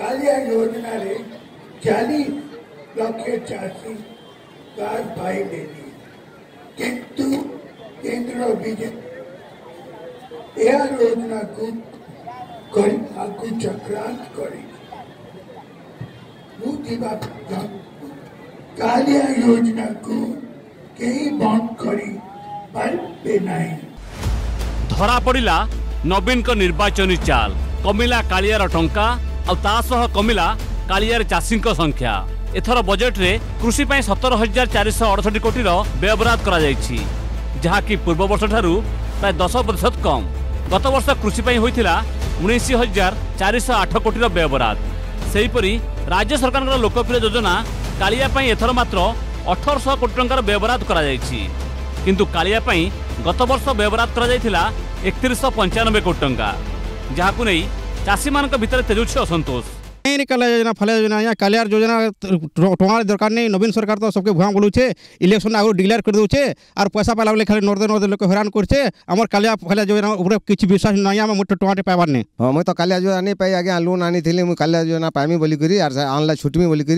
કાલે આ યોજનાને ચાલીસ લક્ષે ચારસી કાર ભાઈ દીધી કિંતુ કેન્દ્ર બીજેપી એ આ યોજનાકુ કરી આખું ચક્રાંત કરી હું દીવા કાલે આ યોજનાકુ কেই বন্ধ করি পারবে নাই ধরা পড়িলা নবীনক নির্বাচনী চাল কমিলা কালিয়ার টঙ্কা আহ কমিলা কালিয়ার চাষীঙ্ সংখ্যা এথর বজেটে কৃষি পাই সতের হাজার চারিশ অড়ষটি কোটির ব্যয়বরাদ করা যাইছি যা কি পূর্ববর্ষ ঠারু প্রায় দশ প্রতিশত কম গত বর্ষ কৃষি পাই হয়েছিল উনিশ হাজার চারিশ আঠ কোটির ব্যয়বরাদ সেইপরি রাজ্য সরকারের লোকপ্রিয় যোজনা কালিয়া পাই এথর মাত্র অঠরশ কোটি টঙ্কার ব্যয়বরাদ করা যাইছি কিন্তু কালিয়া পাই গত বর্ষ ব্যয়বরাদ করা যাইছিল একত্রিশশো পঞ্চানব্বই কোটি টঙ্কা যাহাকু নেই ଚାଷୀମାନଙ୍କ ଭିତରେ ତେଜୁଛି ଅସନ୍ତୋଷ नहीं निकल योजना फले योजना या कल्याण योजना टोंगार दरकार नहीं नवीन सरकार तो सबके भुआ बोलूचे इलेक्शन आगे डिक्लेयर कर दूचे और पैसा पाला बोले खाली नर्दे नर्दे लोग हैरान करछे आमर कल्याण फले योजना ऊपर किसी विश्वास नहीं आम मुझे टोंगाटे पाइबार नहीं हाँ मुझे तो कल्याण योजना नहीं पाई आगे लोन आनी थी मुझे कल्याण योजना पाइमी बोलिकी आर आनला छुटमी बोलिकी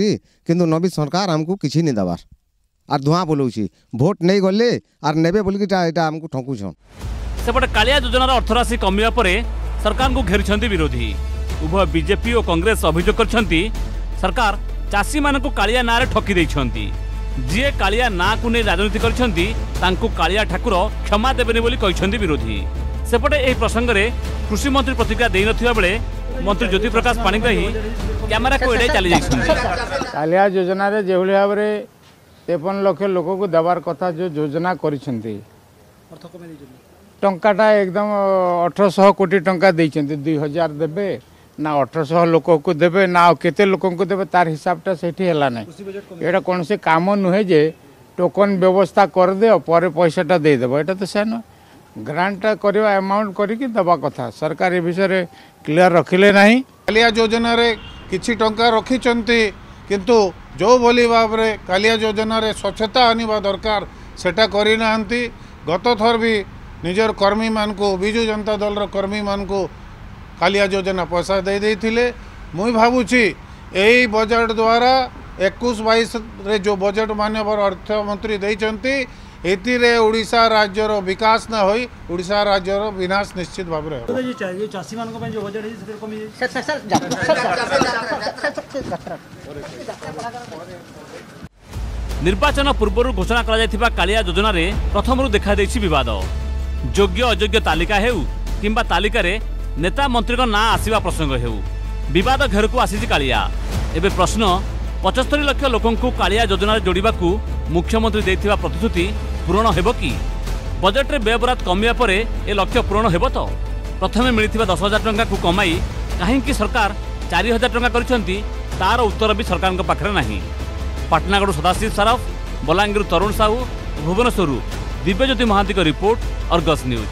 कितु नवीन सरकार आमको किसी नहीं देवार আর ধোঁয়া বলছি ভোট নেই গলে আর নেবে বলিকি এটা আমাকে ঠকুছন সেপটে কালিয়া যোজনার অর্থরাশি কমিবা পরে ସରକାରଙ୍କୁ ଘେରିଛନ୍ତି ବିରୋଧୀ ଉଭୟ ବିଜେପି ଓ କଂଗ୍ରେସ ଅଭିଯୋଗ କରିଛନ୍ତି ସରକାର ଚାଷୀମାନଙ୍କୁ କାଳିଆ ନାଁରେ ଠକି ଦେଇଛନ୍ତି ଯିଏ କାଳିଆ ନାଁକୁ ନେଇ ରାଜନୀତି କରିଛନ୍ତି ତାଙ୍କୁ କାଳିଆ ଠାକୁର କ୍ଷମା ଦେବେନି ବୋଲି କହିଛନ୍ତି ବିରୋଧୀ ସେପଟେ ଏହି ପ୍ରସଙ୍ଗରେ କୃଷିମନ୍ତ୍ରୀ ପ୍ରତିକ୍ରିୟା ଦେଇନଥିବା ବେଳେ ମନ୍ତ୍ରୀ ଜ୍ୟୋତିପ୍ରକାଶ ପାଣିଗ୍ରାହୀ କ୍ୟାମେରାକୁ ଏଡ଼ାଇ ଚାଲି ଯାଇଛନ୍ତି କାଳିଆ ଯୋଜନାରେ ଯେଉଁଭଳି ଭାବରେ ତେପନ ଲକ୍ଷ ଲୋକଙ୍କୁ ଦେବାର କଥା ଯେଉଁ ଯୋଜନା କରିଛନ୍ତି टाटा एकदम अठरश कोटी टाइम दे दुई हजार देवे ना अठरश लोक को देवे ना आते लोक देवे तार हिसाब से कौन से कम नुहेजे टोकन व्यवस्था कर करदे पैसाटा देदेव एटा तो सैन ग्रांट करवा एमाउंट करके सरकार ये विषय क्लीयर रखिले ना का योजन कि टाइम रखी कि जो भली भाव कालिया योजन स्वच्छता आनवा दरकार सेटा करना गत थर भी निजर कर्मी मानू विजु जनता दल रर्मी मानू कालिया योजना पैसा दे देते मुई भावुची बजेट द्वारा एक बैस जो बजेट मानव अर्थमंत्री देखते ये ओडा राज्यर विकास न हो ओा राज्यर विनाश निश्चित भाव चाषी निर्वाचन पूर्व घोषणा करोजन प्रथम रू देखाई बद যোগ্য অযোগ্য তালিকা হেউ কিংবা তালিকার নেতা মন্ত্রী না আসা প্রসঙ্গ হেউ বিবাদ ঘেরক আসিছে কালিয়া এবে প্রশ্ন পঁচস্তরি লক্ষ লোক কালিয়া যোজনার যোড়া মুখ্যমন্ত্রী দিয়ে প্রতিশ্রুতি পূরণ হব কি বজেটে ব্যয়বরাদ কমিয়া পরে এ লক্ষ্য পূরণ হব তো প্রথমে মিলিথিবা দশ হাজার টঙ্কা কমাই কাহিকি সরকার চারি হাজার টঙ্কা করেছেন তার উত্তর বি সরকার পাখে না পাটনাগড় সদাশিব সারফ বলাঙ্গীর তরুণ সাহু ভুবনেশ্বর ଦିବ୍ୟଜ୍ୟୋତି ମହାନ୍ତିଙ୍କ ରିପୋର୍ଟ ଅର୍ଗସ୍ ନ୍ୟୁଜ୍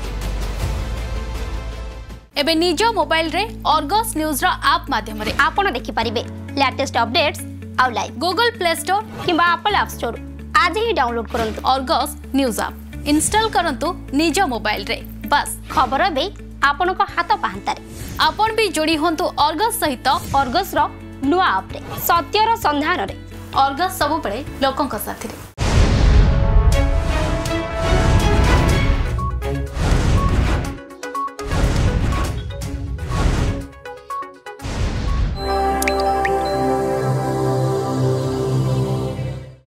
ଏବେ ନିଜ ମୋବାଇଲରେ ଅର୍ଗସ୍ ନ୍ୟୁଜ୍ର ଆପ୍ ମାଧ୍ୟମରେ ଆପଣ ଦେଖିପାରିବେ ଲାଟେଷ୍ଟ ଅପଡେଟ୍ସ ଆଉ ଲାଇଭ୍ ଗୁଗଲ ପ୍ଲେ ଷ୍ଟୋର୍ କିମ୍ବା ଆପଲ୍ ଆପ୍ ଷ୍ଟୋର୍ ଆଜି ହିଁ ଡାଉନଲୋଡ୍ କରନ୍ତୁ ଅର୍ଗସ୍ ନ୍ୟୁଜ୍ ଆପ୍ ଇନଷ୍ଟଲ୍ କରନ୍ତୁ ନିଜ ମୋବାଇଲରେ ବାସ୍ ଖବର ଏବେ ଆପଣଙ୍କ ହାତ ପାହାନ୍ତାରେ ଆପଣ ବି ଯୋଡ଼ି ହୁଅନ୍ତୁ ଅର୍ଗସ୍ ସହିତ ଅର୍ଗସ୍ର ନୂଆ ଆପ୍ରେ ସତ୍ୟର ସନ୍ଧାନରେ ଅର୍ଗସ୍ ସବୁବେଳେ ଲୋକଙ୍କ ସାଥିରେ